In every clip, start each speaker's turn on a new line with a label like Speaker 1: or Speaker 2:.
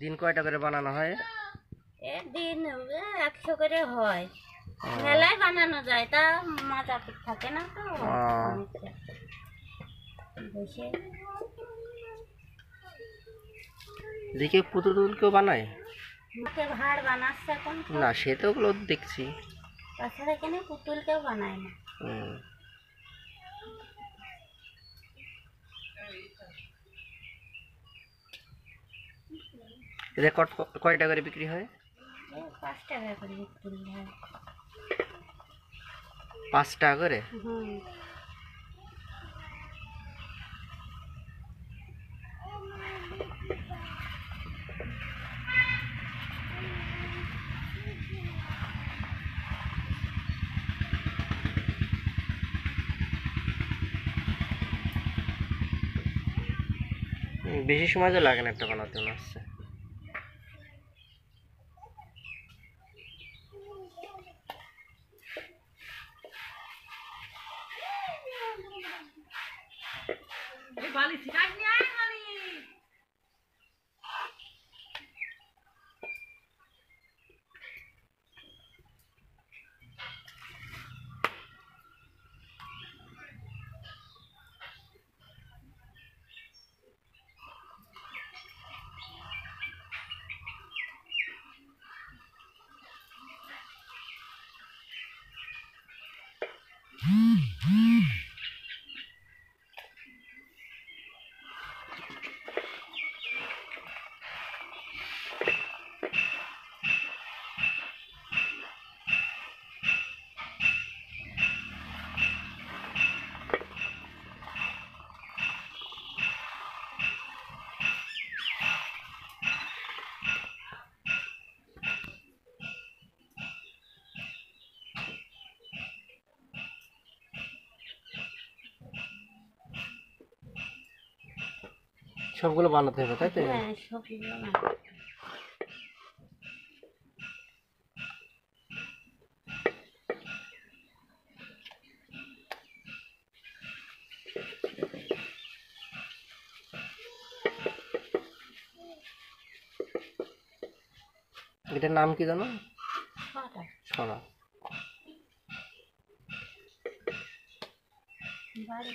Speaker 1: দিন কয়টা করে বানানো হয়?
Speaker 2: দিন একশো করে হয়। মেলায় বানানো যায় তা মাজা থাকে না তো। বসে।
Speaker 1: পুতুল টুতুল বানায়?
Speaker 2: মুখে ভাড় বানাচ্ছে এখন
Speaker 1: না সে তো ওগুলো দেখছি।
Speaker 2: তাছাড়া এখানে পুতুল কেউ বানায় না।
Speaker 1: রেকর্ড কয়টা করে বিক্রি হয়?
Speaker 2: পাঁচ টাকা করে বিক্রি হয়।
Speaker 1: পাঁচ টাকা করে বেশি সময় তো লাগে না একটা বানাতে মনে হচ্ছে। बाल सिखाने आए সবগুলো বানাতে হবে তাই তো?
Speaker 2: হ্যাঁ সবগুলো
Speaker 1: এটার নাম কি জানো? ছড়া।
Speaker 2: বাড়ি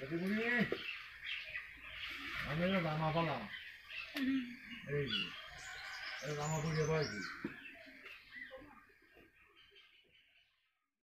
Speaker 2: Lagi bunyi.
Speaker 3: আমি রামা পালা। এই রামা বুড়িয়ে পাইছি।